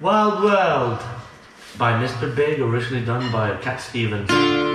Wild World by Mr. Big, originally done by Cat Stevens.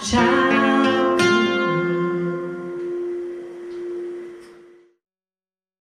child.